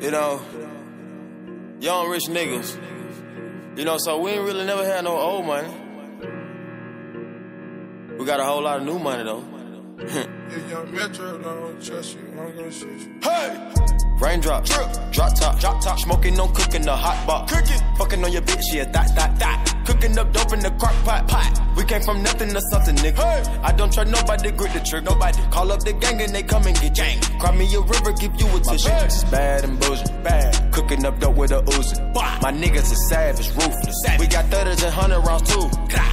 You know, young rich niggas. You know, so we ain't really never had no old money. We got a whole lot of new money though. If young Metro don't trust you, I'm gonna shoot you. Hey! Raindrop, drip, drop top, drop top, smoking on cooking the hot pot, cooking, fucking on your bitch, yeah, that, that, that, cooking up dope in the crock pot, pot. We came from nothing to something, nigga. Hey. I don't trust nobody, grip the trick, nobody. Call up the gang and they come and get gang. Cry me a river, give you a tissue. My bitch is bad and bullshit, bad. Cooking up dope with a Uzi. My niggas is savage, ruthless. Savage. We got 30s and 100 rounds too.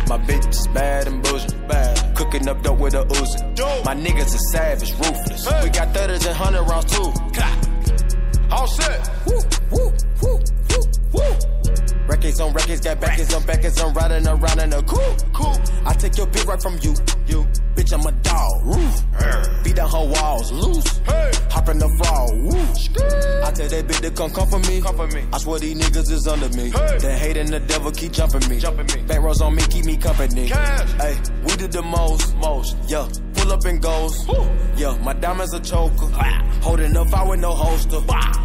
My bitch is bad and bullshit, bad. Cooking up dope with a Uzi. My niggas is savage, ruthless. Hey. We got 30s and 100 rounds too. All set. Woo, woo, woo, woo, woo. Records on records, got backers on backers, I'm riding around in a cool, cool. I take your bitch right from you, you. Bitch, I'm a dog, roof. Beat down her walls, loose. Hey. Hop in the fall, woo. I tell that bitch to come come for me. Come for me. I swear these niggas is under me. Hey. The hate and the devil keep jumping me. Jumping me. Back rows on me, keep me company. Hey, we did the most, most, yeah pull up and goes. Yeah, my diamonds a choker. Holding up, I with no holster.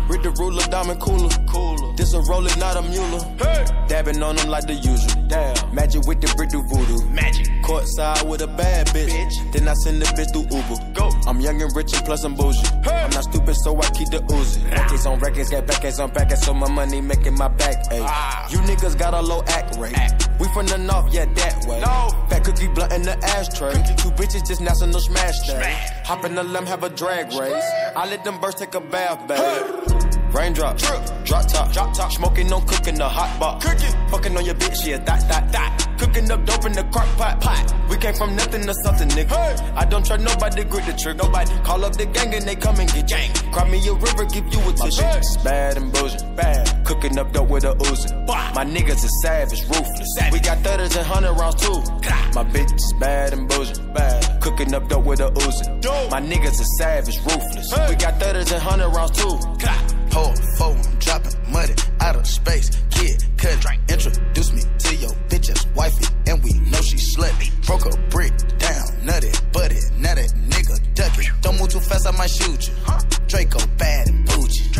Read the ruler, diamond cooler. Cooler. A roller, not a mule. Hey. Dabbing on them like the usual. Damn. Magic with the brick do voodoo. Magic. Courtside with a bad bitch. bitch. Then I send the bitch through Uber. Go. I'm young and rich and plus I'm bougie. Hey. I'm not stupid, so I keep the Uzi. Records on records, got backers on backers, so my money making my back. Ay. Ah. You niggas got a low act rate. Act. We from the north, yeah, that way. No. Fat cookie blunt in the ashtray. Cookie. Two bitches just no smash that. Hop in the limb, have a drag race. I let them birds take a bath, babe. Raindrop, drip, drop top, drop top, smoking on cooking the hot pot, cooking, fucking on your bitch, yeah, that, that, that, cooking up dope in the crock pot, pot. We came from nothing to something, nigga. Hey. I don't trust nobody, grip the trick, nobody. Call up the gang and they come and get gang. Cry me a river, give you a tissue. My bitch bad and bullshit, bad. Cooking up dope with a Uzi. My niggas is savage, ruthless. Savage. We got 30s and 100 rounds too. My bitch is bad and bullshit, bad. Cooking up dope with a Uzi. Dope. My niggas is savage, ruthless. Hey. We got 30s and 100 rounds too. Pour four, I'm dropping money out of space. Kid, cut, drink. Introduce me you. Draco bad and bougie.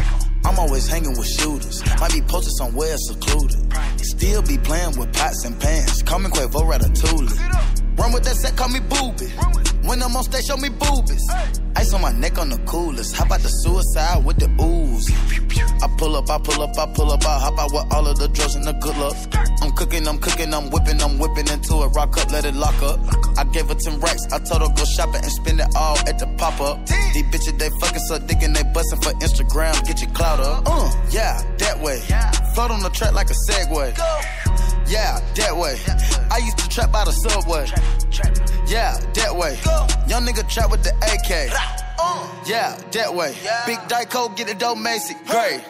I'm always hanging with shooters. Might be posted somewhere secluded. Still be playing with pots and pans. Me Quavo Ratatouille. Run with that set, call me booby. When I'm on stage, show me boobies. Ice on my neck on the coolest. How about the suicide with the ooze? I pull up, I pull up, I pull up, I hop out with all of the drugs and the good luck. I'm cooking, I'm cooking, I'm whipping, I'm whipping into it. Rock up, let it lock up. I gave her 10 racks, I told her go shopping and spend it all at the pop up. These bitches, they fucking so dick and they bustin' for Instagram. Get your clout up. Uh, yeah, that way. Float on the track like a Segway. Yeah, that way. I used to trap by the subway. Yeah, that way. Go. Young nigga trap with the AK. Yeah, that way. Big Dyco, get it dope, Macy. Great.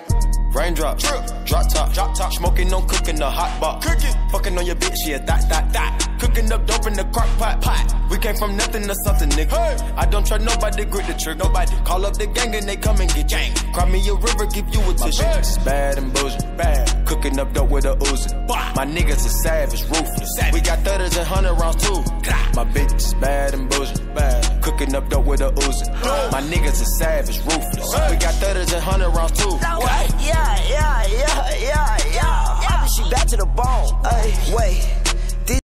Raindrop, drip, drop top, drop top, smoking on cooking the hot pot, cooking, fucking on your bitch, yeah, that, that, that, cooking up dope in the crock pot, pot. We came from nothing to something, nigga. Hey. I don't trust nobody, grip the trick, nobody. Call up the gang and they come and get gang. Cry me a river, give you a tissue. Is bad and bullshit, bad. Cooking up dope with a Uzi. My niggas is savage, ruthless. Savage. We got 30s and 100 rounds too. My bitch is bad and bullshit, bad. Cooking up dope with a Uzi. My niggas is savage, ruthless. We got 30s 100 rounds too. Yeah, yeah, yeah, yeah, yeah. I be she back to the bone. Ay, wait.